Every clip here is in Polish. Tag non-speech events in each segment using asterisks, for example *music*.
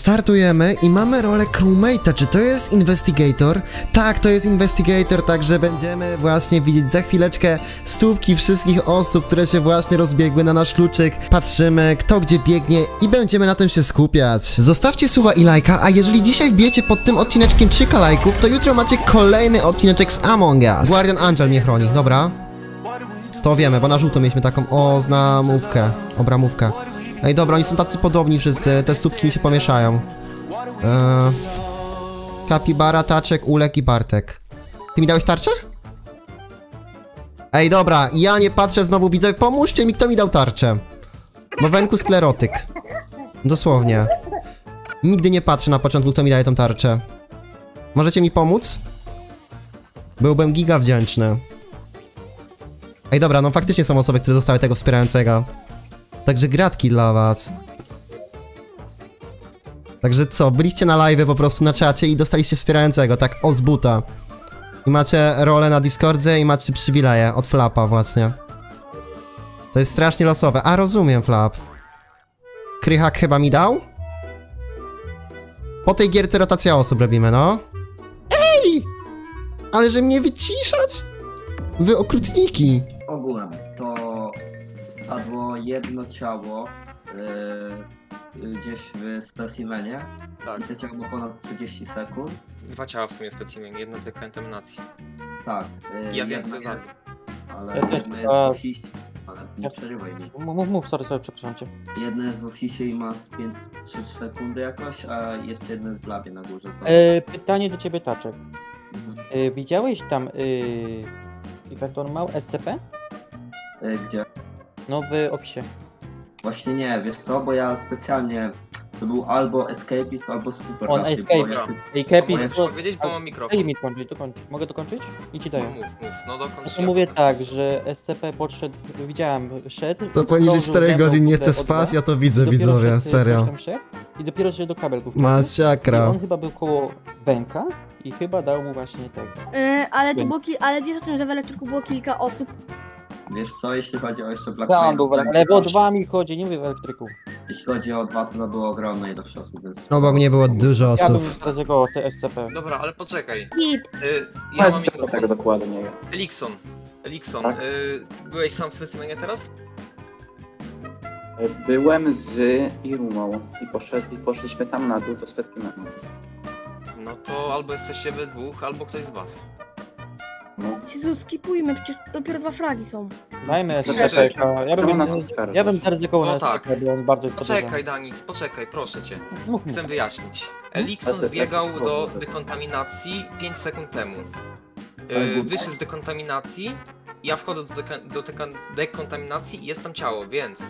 Startujemy i mamy rolę crewmate'a. Czy to jest investigator? Tak, to jest investigator, także będziemy właśnie widzieć za chwileczkę stópki wszystkich osób, które się właśnie rozbiegły na nasz kluczyk. Patrzymy, kto gdzie biegnie i będziemy na tym się skupiać. Zostawcie suba i lajka, a jeżeli dzisiaj wbijecie pod tym odcineczkiem 3 lajków, to jutro macie kolejny odcineczek z Among Us. Guardian Angel mnie chroni, dobra? To wiemy, bo na żółto mieliśmy taką oznamówkę, obramówkę. Ej, dobra, oni są tacy podobni wszyscy, te stópki mi się pomieszają. Eee, Kapibara, Taczek, Ulek i Bartek. Ty mi dałeś tarczę? Ej, dobra, ja nie patrzę znowu, widzę, pomóżcie mi, kto mi dał tarczę. Bo Wenku sklerotyk. Dosłownie. Nigdy nie patrzę na początku, kto mi daje tą tarczę. Możecie mi pomóc? Byłbym giga wdzięczny. Ej, dobra, no faktycznie są osoby, które dostały tego wspierającego. Także gratki dla was. Także co, byliście na live po prostu na czacie i dostaliście wspierającego, tak o z buta. I macie rolę na Discordzie i macie przywileje od Flapa właśnie. To jest strasznie losowe. A, rozumiem, Flap. Krychak chyba mi dał? Po tej gierce rotacja osób robimy, no. Ej! Ale że mnie wyciszać? Wy okrutniki. Ogółem padło jedno ciało yy, gdzieś w specimenie. Tak. I to ciało było ponad 30 sekund. Dwa ciała w sumie specimen, jedno do dekontaminacji. Tak. Yy, Ja wiem, jedno kto jest, ale Ja też, jedno jest a- w ofisie, ale nie Ja- przerywaj mi. Mów, mów, sorry, sorry, przepraszam cię. Jedno jest w ofisie i ma z 5 3 sekundy jakoś, a jeszcze jedno jest w labie na górze. To... E, pytanie do ciebie, Taczek. Mhm. E, widziałeś tam, e, jak on mał, SCP? Yy, gdzie? No w ofisie. Właśnie nie, wiesz co, bo ja specjalnie to był albo escapist, albo super. On raczej, bo escapist. Mogę Kepis, coś to... powiedzieć, bo mam Daj mikrofon. mi kończyć, dokończyć. Mogę dokończyć? I ci No daję. mów, mów, no dokąd No to mówię tak, że SCP podszedł, widziałem, szedł. To poniżej zdążył 4 ze mną godzin nie kurde chce o dwa. spać, ja to widzę, Dopiero widzowie, szedł, serio. coś tam szedł I dopiero się do kabelków. I Masakra. on chyba był koło Benka i chyba dał mu właśnie tego. Yy, ale, Wiem. było ki- ale wiesz o tym, że w elektryku było kilka osób. Wiesz co, jeśli chodzi o jeszcze Black Tam był w tak, elektryku. Ale o dwa mi chodzi, nie mówię w elektryku. Jeśli chodzi o dwa, to to było ogromne ilość osób, więc... Obok mnie było dużo Ja osób. bym teraz jego te SCP. Dobra, ale poczekaj. Y, ja mam Weź tego mikrofon. dokładnie. Elikson. Elikson, Tak? y, byłeś sam w specimenie teraz? Byłem z Irumą i, poszedł, i poszliśmy tam na dół do specimenu. No to albo jesteście we dwóch, albo ktoś z was. No. Jezu, skipujmy, przecież dopiero dwa fragi są. Dajmy SCP. Ja bym, nas oskarżasz? ja bym zaryzykował No na tak. Bo on bardzo Poczekaj, Danix, poczekaj, proszę cię. Mów, mów. Chcę wyjaśnić. Ale Elikson wbiegał tak do dekontaminacji 5 sekund temu. Yy, wyszedł z dekontaminacji, ja wchodzę do, deka- do deka- dekontaminacji i jest tam ciało, więc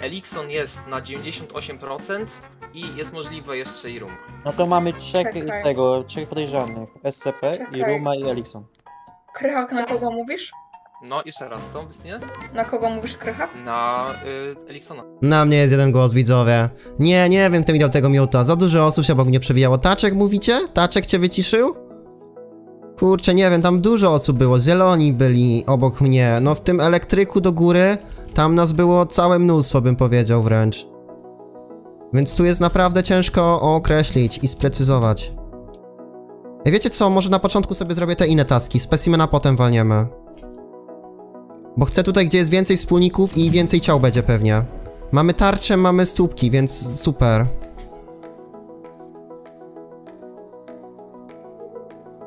Elikson jest na 98% i jest możliwe jeszcze i rum. No to mamy trzech Czekaj. tego, trzech podejrzanych. SCP, Czekaj. Iruma i Elikson. Krychak, na kogo mówisz? No, jeszcze raz, co, Wystynie? Na kogo mówisz Krychak? Na y, Eliksona. Na mnie jest jeden głos, widzowie. Nie, nie wiem, kto mi dał tego miuta. Za dużo osób się obok mnie przewijało. Taczek mówicie? Taczek cię wyciszył? Kurczę, nie wiem, tam dużo osób było. Zieloni byli obok mnie. No w tym elektryku do góry, tam nas było całe mnóstwo, bym powiedział wręcz. Więc tu jest naprawdę ciężko określić i sprecyzować. Wiecie co, może na początku sobie zrobię te inne taski, specimena potem walniemy. Bo chcę tutaj, gdzie jest więcej wspólników i więcej ciał będzie pewnie. Mamy tarcze, mamy stópki, więc super.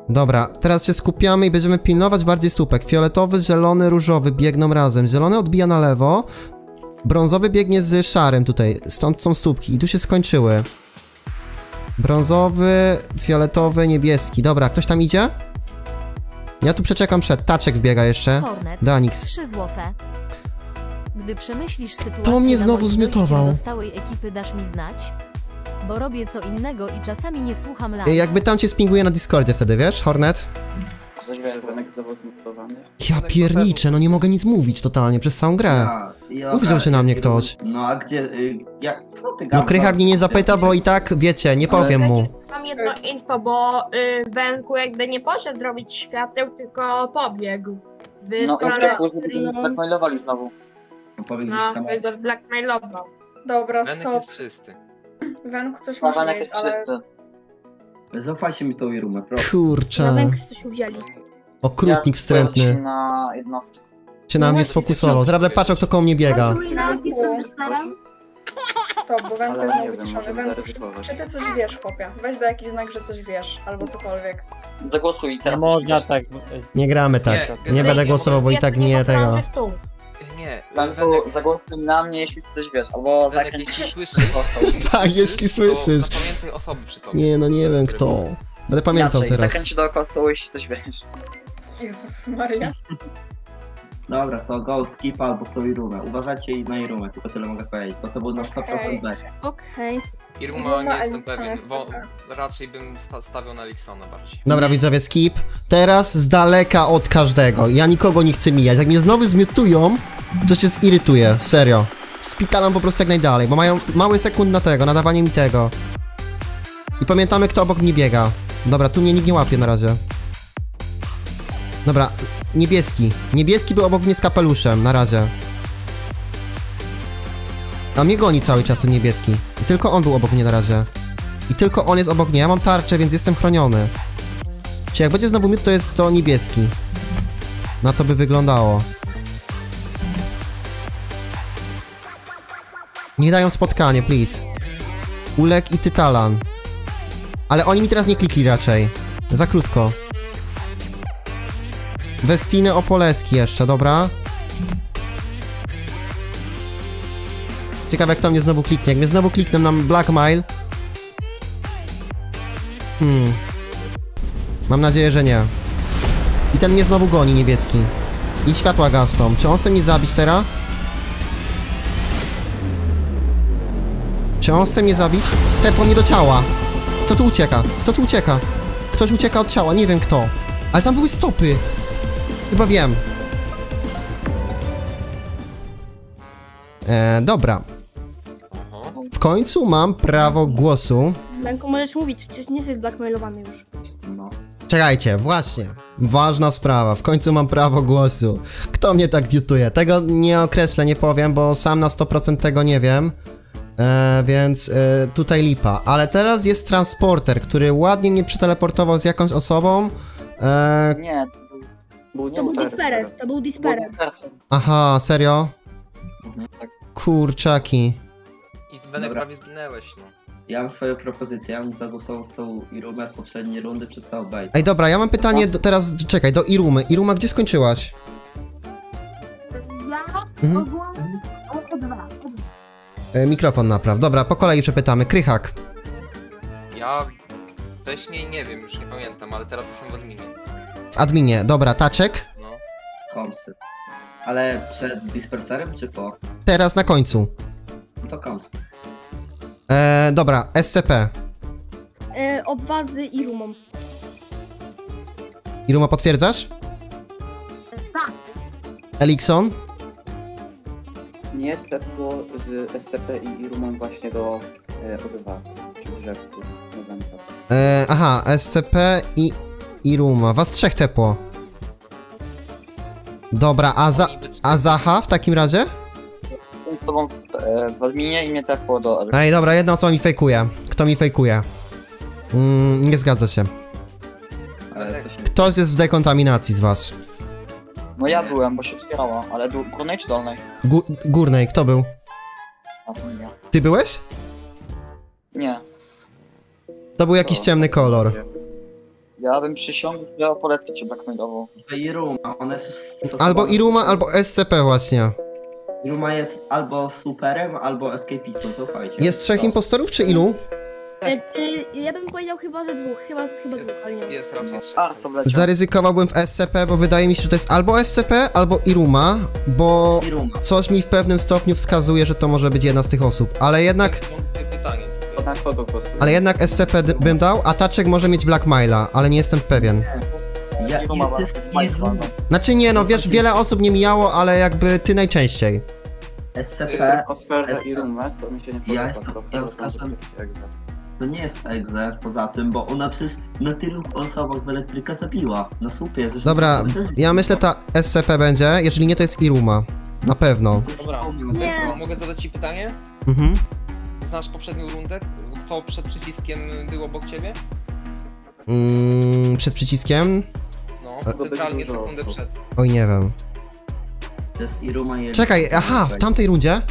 Dobra, teraz się skupiamy i będziemy pilnować bardziej stópek. Fioletowy, zielony, różowy biegną razem. Zielony odbija na lewo. Brązowy biegnie z szarym tutaj. Stąd są stópki i tu się skończyły. Brązowy, fioletowy, niebieski. Dobra, ktoś tam idzie? Ja tu przeczekam przed. Taczek wbiega jeszcze. Hornet, Danix. 3 złote. Gdy przemyślisz sytuację To mnie znowu zmiotował. stałej ekipy dasz mi znać? Bo robię co innego i czasami nie słucham lat. Jakby tam cię spinguje na Discordzie wtedy, wiesz, Hornet? Zaźwianek znowu zmutowany. Ja pierniczę, no nie mogę nic mówić totalnie przez całą grę. Ja, Uwziął się na mnie ktoś. No a gdzie, y, jak, co ty No gadasz? Krychak mnie nie zapyta, bo i tak, wiecie, nie powiem mu. Mam jedno info, bo y, Wenku jakby nie poszedł zrobić świateł, tylko pobiegł. W No, żeby go nie zblackmailowali znowu. Powiedz, No, tam- go zblackmailował. Dobra, Benek stop. jest czysty. Wenku coś Na może Wenek mieć, jest ale czysty. Zaufajcie mi tą Irumę, proszę. Na Kurczę. węgry coś wzięli. Okrutnik Ja wstrętny. na jednostkę. Się na mnie sfokusował. Teraz będę patrzał, kto koło mnie biega. to, bo Wenku Ale jest nie wiem, wyciszony. możemy Wenku, zaryzykować. czy ty coś wiesz, chłopie? Weź da jakiś znak, że coś wiesz, albo cokolwiek. Zagłosuj Nie teraz. można jeśli tak. Nie gramy tak. Nie, Nie będę nie, głosował, bo i tak nie tego. Nie, Wenek, zagłosuj na mnie, jeśli coś wiesz, albo Wenek zakręć jeśli słyszysz, *laughs* Tak, jeśli to słyszysz. Zapamiętaj osoby przy tobie. Nie, no nie wiem kto. Będę pamiętał Inaczej, teraz. Zakręć dookoła stołu, jeśli coś wiesz. Jezus Maria. Dobra, to go, skip albo tą Irumę. Uważajcie na Irumę, tylko tyle mogę powiedzieć, bo to był na 100% Okej. B. Okej. Iruma nie jestem pewien, bo raczej bym sta- stawiał na Eliksona bardziej. Dobra, widzowie, skip. Teraz z daleka od każdego. Ja nikogo nie chcę mijać. Jak mnie znowu zmiutują, to się zirytuję. Serio. Spitalam po prostu jak najdalej, bo mają mały sekund na tego, nadawanie mi tego. I pamiętamy, kto obok mnie biega. Dobra, tu mnie nikt nie łapie na razie. Dobra, niebieski. Niebieski był obok mnie z kapeluszem, na razie. A mnie goni cały czas ten niebieski. I tylko on był obok mnie na razie. I tylko on jest obok mnie. Ja mam tarczę, więc jestem chroniony. Czy jak będzie znowu miód, to jest to niebieski. Na to by wyglądało. Nie dają spotkanie, please. Ulek i Tytalan. Ale oni mi teraz nie klikli raczej. Za krótko. Westiny Opoleski jeszcze, dobra? Ciekawe jak to mnie znowu kliknie. Jak mnie znowu klikną na Blackmail. Hmm. Mam nadzieję, że nie. I ten mnie znowu goni, niebieski. I światła gasną. Czy on chce mnie zabić teraz? Czy on chce mnie zabić? Tepło mnie do ciała. Kto tu ucieka? Kto tu ucieka? Ktoś ucieka od ciała, nie wiem kto. Ale tam były stopy. Chyba wiem. E, dobra. Końcu mam prawo głosu. Lenko, możesz mówić, przecież nie jesteś blackmailowany już. No. Czekajcie, właśnie. Ważna sprawa. W końcu mam prawo głosu. Kto mnie tak biutuje? Tego nie określę, nie powiem, bo sam na 100% tego nie wiem. E, więc e, tutaj lipa. Ale teraz jest transporter, który ładnie mnie przeteleportował z jakąś osobą. E, Nie, to był... nie To był był Disperer, to był Disperer. aha, serio? Mhm. Kurczaki. Dobra. prawie zginęłeś, no. Ja mam swoją propozycję, ja bym zagłosował z tą Irumę z poprzedniej rundy, przestał bait. Ej, dobra, ja mam pytanie do, teraz, czekaj, do Irumy. Iruma, gdzie skończyłaś? Mhm. E, mikrofon napraw. Dobra, po kolei przepytamy. Krychak. Ja wcześniej nie wiem, już nie pamiętam, ale teraz jestem w adminie. W adminie. Dobra, Taczek. No. Komsy. Ale przed disperserem czy po? Teraz na końcu. No to komsy. E, dobra, SCP. E, odwazy i rumą. Iruma, potwierdzasz? Elikson? Nie, tepło z SCP i Irumem właśnie do e, O2, czyli. E, aha, SCP i Iruma. Was trzech tepło. Dobra, a, za, a Zaha w takim razie? Byłem z tobą w, e, w adminie i mnie tepło do Ej, dobra, jedna osoba mi fejkuje. Kto mi fejkuje? Mm, nie zgadza się. Ale coś nie... Ktoś jest w dekontaminacji z was. No ja byłem, bo się otwierała, ale du- górnej czy dolnej? Gó górnej, kto był? A to nie. Ty byłeś? Nie. To był jakiś To- ciemny kolor. Ja bym przysiągł, że Opolecki cię blackmailował. To Iruma, ona jest... Albo Iruma, albo SCP właśnie. Iruma jest albo superem, albo escapistą, zaufajcie. Jest trzech impostorów, czy ilu? E, e, ja bym powiedział chyba, że dwóch. Chyba, chyba dwóch, ale nie. Jest raczej trzy. A? Zaryzykowałbym w SCP, bo wydaje mi się, że to jest albo SCP, albo Iruma, bo Iruma. coś mi w pewnym stopniu wskazuje, że to może być jedna z tych osób. Ale jednak, Mam pytanie tylko. Na kogo głosujesz? ale jednak SCP d- bym dał, a Taczek może mieć Blackmaila, ale nie jestem pewien. Ja, Iruma to ma jest Blackmaila. Iruma. Znaczy nie, no wiesz, wiele osób nie mijało, ale jakby ty najczęściej. SCP Osferze i Rumę, to mi się nie podoba. Ja jestem- to- ja nie jest egze poza tym, bo ona przecież na tylu osobach w elektryka zabiła. Na słupie. zresztą Dobra, ja myślę ta SCP będzie, jeżeli nie to jest Iruma. Na pewno. Dobra. Nie. mogę zadać ci pytanie? Mhm. znasz poprzednią rundę? Kto przed przyciskiem był obok ciebie? Mm, przed przyciskiem? No, centralnie sekundę przed. Oj, nie wiem. To jest Iruma i Czekaj, aha, w tamtej rundzie?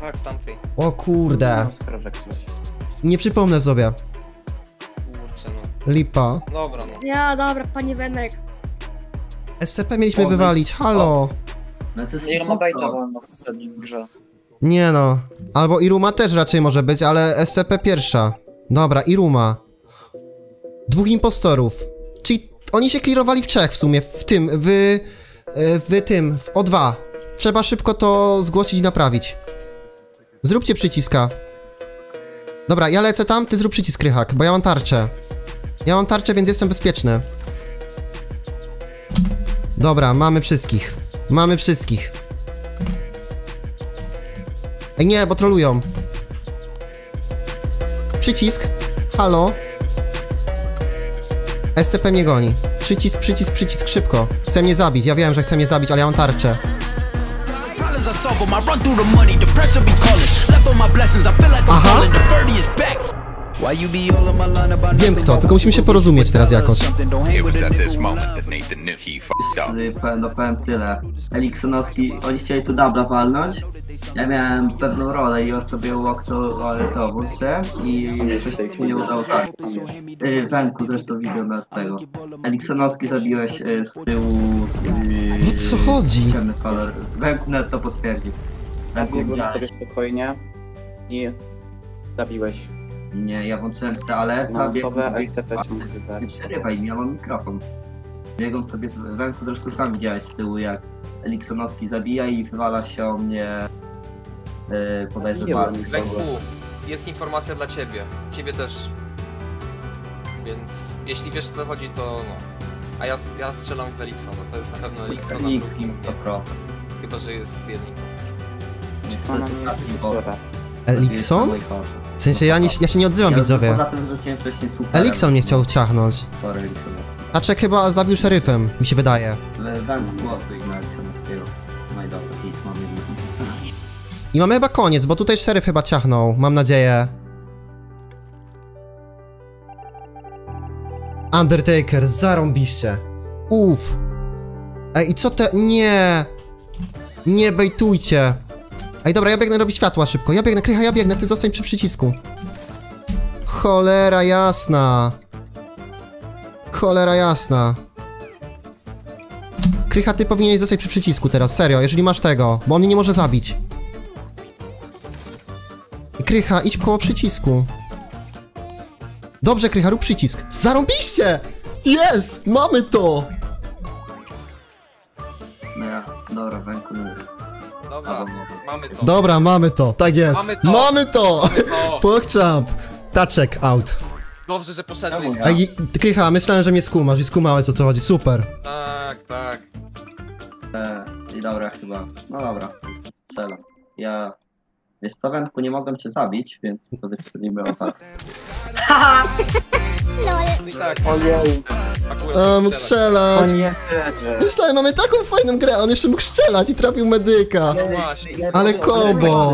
Tak, w tamtej. O kurde, coś. nie przypomnę sobie. Kurczę, no. Lipa. Dobra, no. Ja, dobra, panie Wenek. SCP mieliśmy O, wywalić, halo. No to jest Iruma Bajta impostor. wolno w grze. Nie no. Albo Iruma też raczej może być, ale SCP pierwsza. Dobra, Iruma. Dwóch impostorów. Czyli oni się klirowali w trzech w sumie, w tym, w... e, w tym, w O2. Trzeba szybko to zgłosić i naprawić. Zróbcie przyciska. Dobra, ja lecę tam, ty zrób przycisk krychak, bo ja mam tarczę. Ja mam tarczę, więc jestem bezpieczny. Dobra, mamy wszystkich. Mamy wszystkich. Ej, nie, bo trolują. Przycisk. Halo. SCP mnie goni. Przycisk, przycisk, przycisk, szybko. Chce mnie zabić, ja wiem, że chce mnie zabić, ale ja mam tarczę. Aha. On Wiem kto, tylko musimy się porozumieć teraz jakoś. no powiem tyle. Eliksonowski, oni chcieli tu dubla walnąć. Ja miałem pewną rolę i sobie uaktualizowałem się i coś mi nie udało zabić. Yy, Wenku zresztą widział na tego. Eliksonowski zabiłeś yy, z tyłu... Yy, O co chodzi? Ciemny kolor. Wenku nawet to potwierdził. Wenku widziałeś. sobie spokojnie i zabiłeś Nie, ja włączyłem se, ale na tam biegł... osobę, a SCP się mógł Nie przerywaj mi, ja mam mikrofon. Biegam sobie z Wenku, zresztą sam widziałeś z tyłu jak Eliksonowski zabija i wywala się o mnie yy, podejrzewam. Nie wiem, Lęku, jest informacja dla ciebie. Ciebie też. Więc jeśli wiesz o co chodzi, to no. A ja, ja strzelam w Eliksona, to jest na pewno Eliksona. Nikskim 100%. Chyba, że jest jeden impostor. Nie, to Ona jest ostatni jest bot. dobra. Elikson? W sensie ja nie, ja się nie odzywam, Ja widzowie. Poza tym rzuciłem wcześniej super. Elikson mnie chciał ciachnąć. Sorry, Eliksonowski. Taczek chyba zabił szeryfem, mi się wydaje. Wenku głosuj na Eliksonowskiego. No i dobra, i mamy jednego impostora. I mamy chyba koniec, bo tutaj szeryf chyba ciachnął, mam nadzieję. Undertaker, zarąbiście. Uff. Ej, i co te... Nie. Nie bejtujcie. Ej, dobra, ja biegnę robić światła szybko. Ja biegnę, Krycha, ja biegnę, ty zostań przy przycisku. Cholera jasna. Cholera jasna. Krycha, ty powinieneś zostać przy przycisku teraz, serio, jeżeli masz tego, bo on nie może zabić. Krycha, idź koło przycisku. Dobrze, Krycha, rób przycisk. Zarąbiście! Jest! Mamy to! Mamy to. Dobra, mamy to, tak jest. Mamy to. Mamy to! *laughs* Pogchamp! Taczek out. dobrze, że poszedłeś. Ja? Ej, Krycha, myślałem, że mnie skumasz i skumałeś o co chodzi, super. Tak, tak. E, I dobra chyba. No dobra, strzelam. Ja... Wiesz co, Wenku, nie mogłem cię zabić, więc powiedzmy o tak. *laughs* *laughs* No i tak. Ojej. Akurat A, mógł strzelać. O nie. Myślałem, mamy taką fajną grę, on jeszcze mógł strzelać i trafił medyka. No właśnie. Ale kombo!